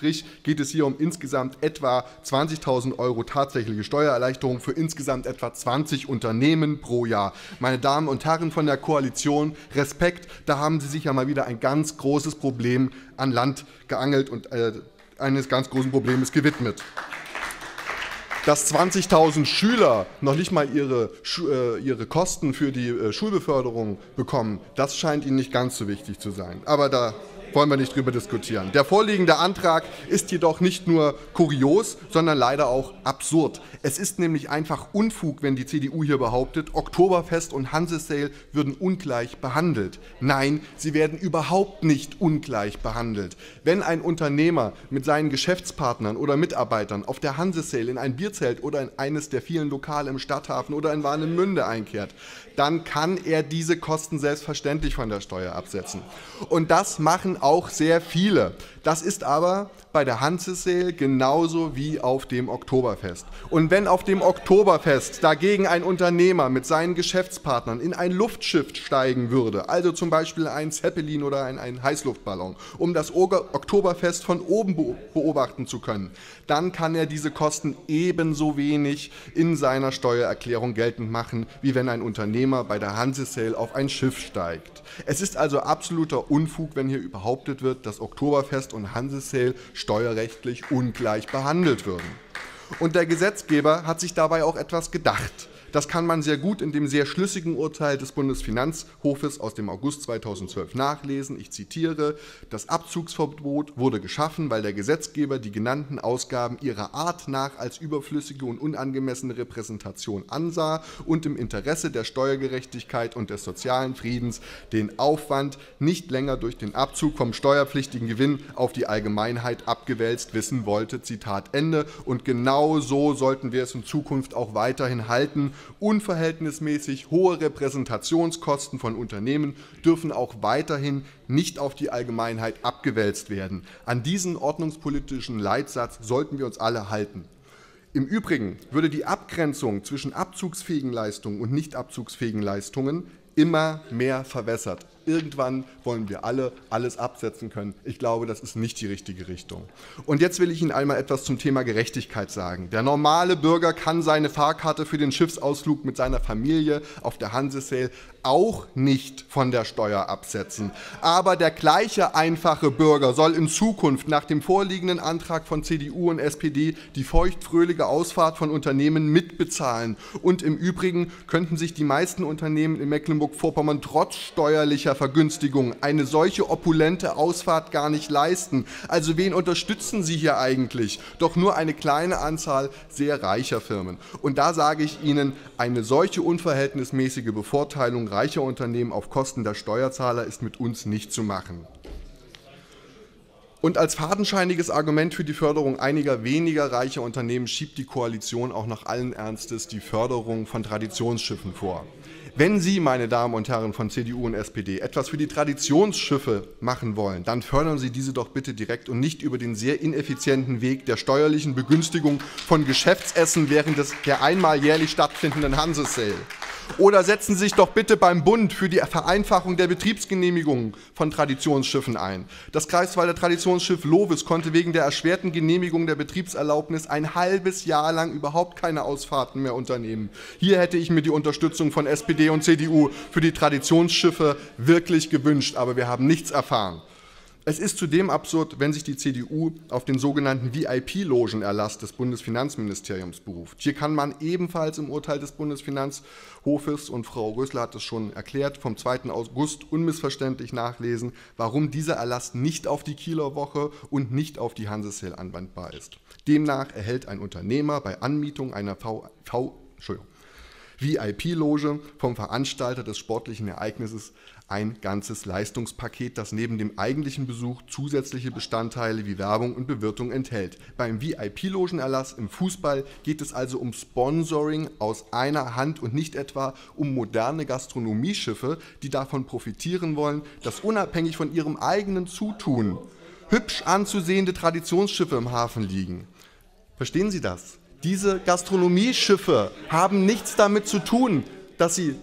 Geht es hier um insgesamt etwa 20.000 Euro tatsächliche Steuererleichterung für insgesamt etwa 20 Unternehmen pro Jahr. Meine Damen und Herren von der Koalition, Respekt, da haben Sie sich ja mal wieder ein ganz großes Problem an Land geangelt und äh, eines ganz großen Problems gewidmet. Dass 20.000 Schüler noch nicht mal ihre, äh, ihre Kosten für die äh, Schulbeförderung bekommen, das scheint Ihnen nicht ganz so wichtig zu sein. Aber da wollen wir nicht drüber diskutieren. Der vorliegende Antrag ist jedoch nicht nur kurios, sondern leider auch absurd. Es ist nämlich einfach Unfug, wenn die CDU hier behauptet, Oktoberfest und Hansesale würden ungleich behandelt. Nein, sie werden überhaupt nicht ungleich behandelt. Wenn ein Unternehmer mit seinen Geschäftspartnern oder Mitarbeitern auf der Hansesale in ein Bierzelt oder in eines der vielen Lokale im Stadthafen oder in Warnemünde einkehrt, dann kann er diese Kosten selbstverständlich von der Steuer absetzen. Und das machen auch sehr viele. Das ist aber bei der Hansesale genauso wie auf dem Oktoberfest. Und wenn auf dem Oktoberfest dagegen ein Unternehmer mit seinen Geschäftspartnern in ein Luftschiff steigen würde, also zum Beispiel ein Zeppelin oder ein, ein Heißluftballon, um das Oktoberfest von oben beobachten zu können, dann kann er diese Kosten ebenso wenig in seiner Steuererklärung geltend machen, wie wenn ein Unternehmer bei der Hansesale auf ein Schiff steigt. Es ist also absoluter Unfug, wenn hier behauptet wird, dass Oktoberfest und Hansesale steuerrechtlich ungleich behandelt würden. Und der Gesetzgeber hat sich dabei auch etwas gedacht. Das kann man sehr gut in dem sehr schlüssigen Urteil des Bundesfinanzhofes aus dem August 2012 nachlesen. Ich zitiere, das Abzugsverbot wurde geschaffen, weil der Gesetzgeber die genannten Ausgaben ihrer Art nach als überflüssige und unangemessene Repräsentation ansah und im Interesse der Steuergerechtigkeit und des sozialen Friedens den Aufwand nicht länger durch den Abzug vom steuerpflichtigen Gewinn auf die Allgemeinheit abgewälzt wissen wollte. Zitat Ende. Und genau so sollten wir es in Zukunft auch weiterhin halten Unverhältnismäßig hohe Repräsentationskosten von Unternehmen dürfen auch weiterhin nicht auf die Allgemeinheit abgewälzt werden. An diesen ordnungspolitischen Leitsatz sollten wir uns alle halten. Im Übrigen würde die Abgrenzung zwischen abzugsfähigen Leistungen und nicht abzugsfähigen Leistungen immer mehr verwässert. Irgendwann wollen wir alle alles absetzen können. Ich glaube, das ist nicht die richtige Richtung. Und jetzt will ich Ihnen einmal etwas zum Thema Gerechtigkeit sagen. Der normale Bürger kann seine Fahrkarte für den Schiffsausflug mit seiner Familie auf der Hansesale auch nicht von der Steuer absetzen. Aber der gleiche einfache Bürger soll in Zukunft nach dem vorliegenden Antrag von CDU und SPD die feuchtfröhliche Ausfahrt von Unternehmen mitbezahlen. Und im Übrigen könnten sich die meisten Unternehmen in Mecklenburg-Vorpommern trotz steuerlicher Vergünstigung eine solche opulente Ausfahrt gar nicht leisten. Also wen unterstützen Sie hier eigentlich? Doch nur eine kleine Anzahl sehr reicher Firmen. Und da sage ich Ihnen, eine solche unverhältnismäßige Bevorteilung reicher Unternehmen auf Kosten der Steuerzahler ist mit uns nicht zu machen. Und als fadenscheiniges Argument für die Förderung einiger weniger reicher Unternehmen schiebt die Koalition auch nach allen Ernstes die Förderung von Traditionsschiffen vor. Wenn Sie, meine Damen und Herren von CDU und SPD, etwas für die Traditionsschiffe machen wollen, dann fördern Sie diese doch bitte direkt und nicht über den sehr ineffizienten Weg der steuerlichen Begünstigung von Geschäftsessen während des, der einmal jährlich stattfindenden Hansesale. Oder setzen Sie sich doch bitte beim Bund für die Vereinfachung der Betriebsgenehmigungen von Traditionsschiffen ein. Das Kreiswalder Traditionsschiff Lovis konnte wegen der erschwerten Genehmigung der Betriebserlaubnis ein halbes Jahr lang überhaupt keine Ausfahrten mehr unternehmen. Hier hätte ich mir die Unterstützung von SPD und CDU für die Traditionsschiffe wirklich gewünscht, aber wir haben nichts erfahren. Es ist zudem absurd, wenn sich die CDU auf den sogenannten VIP-Logenerlass des Bundesfinanzministeriums beruft. Hier kann man ebenfalls im Urteil des Bundesfinanzhofes, und Frau Rösler hat es schon erklärt, vom 2. August unmissverständlich nachlesen, warum dieser Erlass nicht auf die Kieler Woche und nicht auf die Hansesale anwendbar ist. Demnach erhält ein Unternehmer bei Anmietung einer v, v VIP-Loge vom Veranstalter des sportlichen Ereignisses ein ganzes Leistungspaket, das neben dem eigentlichen Besuch zusätzliche Bestandteile wie Werbung und Bewirtung enthält. Beim VIP-Logenerlass im Fußball geht es also um Sponsoring aus einer Hand und nicht etwa um moderne Gastronomieschiffe, die davon profitieren wollen, dass unabhängig von ihrem eigenen Zutun hübsch anzusehende Traditionsschiffe im Hafen liegen. Verstehen Sie das? Diese Gastronomieschiffe haben nichts damit zu tun, dass sie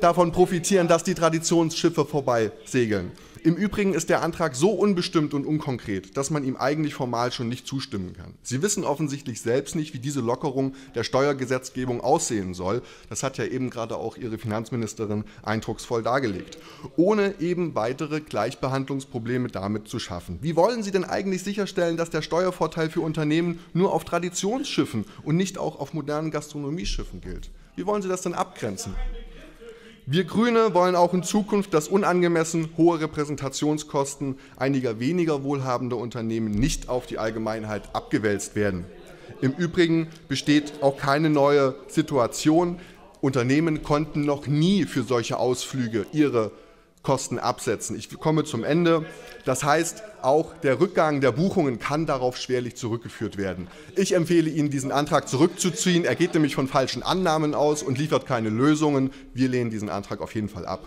davon profitieren, dass die Traditionsschiffe vorbei segeln. Im Übrigen ist der Antrag so unbestimmt und unkonkret, dass man ihm eigentlich formal schon nicht zustimmen kann. Sie wissen offensichtlich selbst nicht, wie diese Lockerung der Steuergesetzgebung aussehen soll. Das hat ja eben gerade auch Ihre Finanzministerin eindrucksvoll dargelegt. Ohne eben weitere Gleichbehandlungsprobleme damit zu schaffen. Wie wollen Sie denn eigentlich sicherstellen, dass der Steuervorteil für Unternehmen nur auf Traditionsschiffen und nicht auch auf modernen Gastronomieschiffen gilt? Wie wollen Sie das denn abgrenzen? Wir Grüne wollen auch in Zukunft, dass unangemessen hohe Repräsentationskosten einiger weniger wohlhabender Unternehmen nicht auf die Allgemeinheit abgewälzt werden. Im Übrigen besteht auch keine neue Situation. Unternehmen konnten noch nie für solche Ausflüge ihre Kosten absetzen. Ich komme zum Ende. Das heißt, auch der Rückgang der Buchungen kann darauf schwerlich zurückgeführt werden. Ich empfehle Ihnen, diesen Antrag zurückzuziehen. Er geht nämlich von falschen Annahmen aus und liefert keine Lösungen. Wir lehnen diesen Antrag auf jeden Fall ab.